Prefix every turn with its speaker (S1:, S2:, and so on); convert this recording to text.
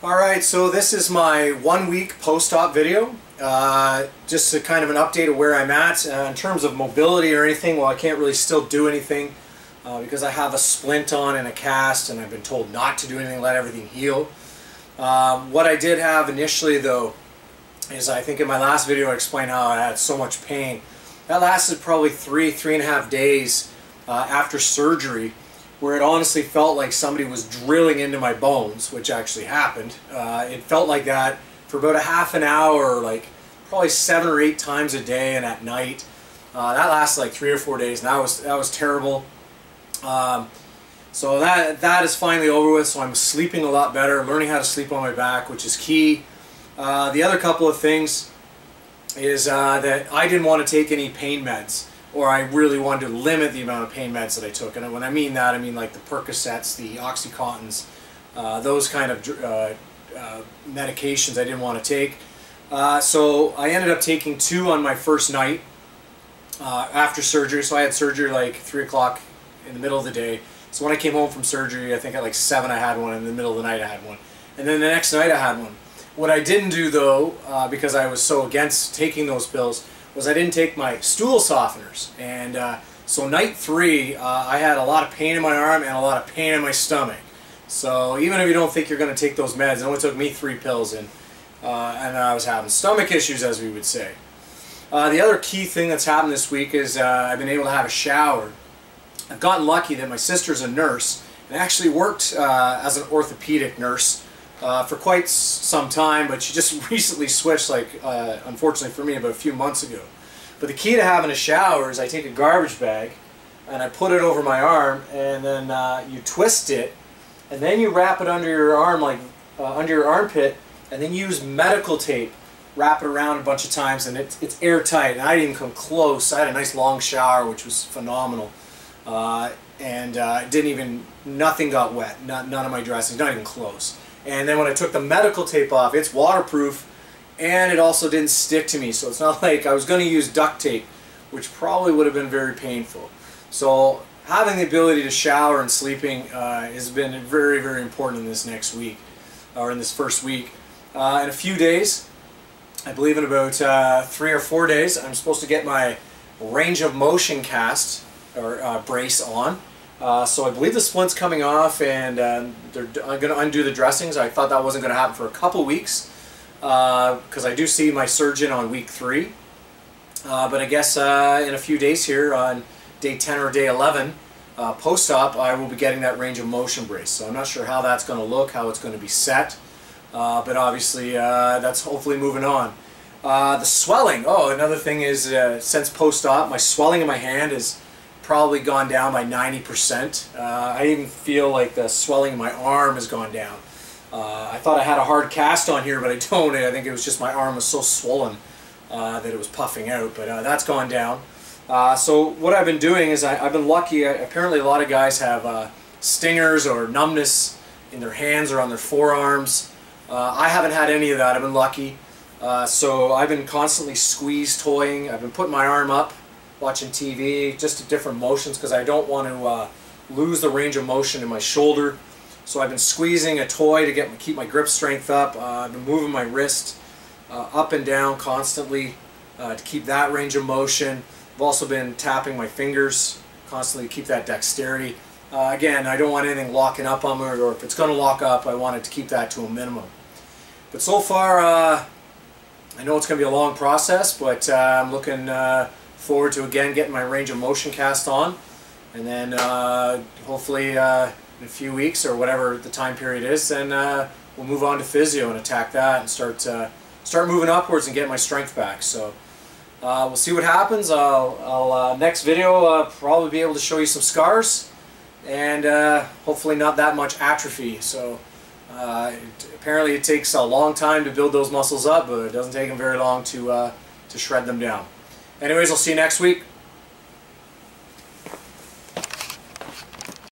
S1: Alright, so this is my one week post-op video. Uh, just a kind of an update of where I'm at. Uh, in terms of mobility or anything, well I can't really still do anything uh, because I have a splint on and a cast and I've been told not to do anything, let everything heal. Um, what I did have initially though is I think in my last video I explained how I had so much pain. That lasted probably three, three and a half days uh, after surgery where it honestly felt like somebody was drilling into my bones, which actually happened. Uh, it felt like that for about a half an hour, like probably seven or eight times a day and at night. Uh, that lasted like three or four days, and that was that was terrible. Um, so that that is finally over with. So I'm sleeping a lot better, learning how to sleep on my back, which is key. Uh, the other couple of things is uh, that I didn't want to take any pain meds or I really wanted to limit the amount of pain meds that I took. And when I mean that, I mean like the Percocets, the Oxycontins, uh, those kind of uh, uh, medications I didn't want to take. Uh, so I ended up taking two on my first night uh, after surgery. So I had surgery like 3 o'clock in the middle of the day. So when I came home from surgery, I think at like 7 I had one, in the middle of the night I had one. And then the next night I had one. What I didn't do though, uh, because I was so against taking those pills, was I didn't take my stool softeners. And uh, so night three, uh, I had a lot of pain in my arm and a lot of pain in my stomach. So even if you don't think you're going to take those meds, it only took me three pills and, uh, and I was having stomach issues as we would say. Uh, the other key thing that's happened this week is uh, I've been able to have a shower. I've gotten lucky that my sister's a nurse and actually worked uh, as an orthopedic nurse uh, for quite some time, but she just recently switched, like, uh, unfortunately for me, about a few months ago. But the key to having a shower is I take a garbage bag and I put it over my arm and then uh, you twist it and then you wrap it under your arm, like uh, under your armpit, and then use medical tape, wrap it around a bunch of times and it, it's airtight. And I didn't even come close. I had a nice long shower, which was phenomenal. Uh, and uh, didn't even, nothing got wet, not, none of my dressings, not even close. And then when I took the medical tape off, it's waterproof and it also didn't stick to me. So it's not like I was going to use duct tape, which probably would have been very painful. So having the ability to shower and sleeping uh, has been very, very important in this next week, or in this first week. Uh, in a few days, I believe in about uh, three or four days, I'm supposed to get my range of motion cast or uh, brace on. Uh, so I believe the splint's coming off and uh, I'm going to undo the dressings. I thought that wasn't going to happen for a couple weeks because uh, I do see my surgeon on week 3. Uh, but I guess uh, in a few days here on day 10 or day 11 uh, post-op I will be getting that range of motion brace. So I'm not sure how that's going to look, how it's going to be set. but obviously that's hopefully moving on. the swelling, oh another thing is since post-op my swelling in my hand is probably gone down by 90%. Uh, I even feel like the swelling in my arm has gone down. Uh, I thought I had a hard cast on here, but I don't. I think it was just my arm was so swollen uh, that it was puffing out, but uh, that's gone down. Uh, so what I've been doing is I, have been lucky. apparently a lot of guys have uh, stingers or numbness in their hands or on their forearms. I haven't had any of that. I've been lucky. so I've been constantly squeeze toying. I've been putting my arm up watching TV, just different motions because I don't want to uh, lose the range of motion in my shoulder. So I've been squeezing a toy to get keep my grip strength up. Uh, I've been moving my wrist uh, up and down constantly uh, to keep that range of motion. I've also been tapping my fingers constantly to keep that dexterity. Uh, again, I don't want anything locking up on me, or if it's going to lock up, I want it to keep that to a minimum. But so far, uh, I know it's going to be a long process, but I'm looking forward to again getting my range of motion cast on. And then uh, hopefully uh, in a few weeks or whatever the time period is then uh, we'll move on to physio and attack that and start uh, start moving upwards and get my strength back. So uh, we'll see what happens. I'll, I'll uh, next video probably be able to show you some scars and hopefully not that much atrophy. So it, apparently it takes a long time to build those muscles up but it doesn't take them very long to to shred them down Anyways, I'll see you next week.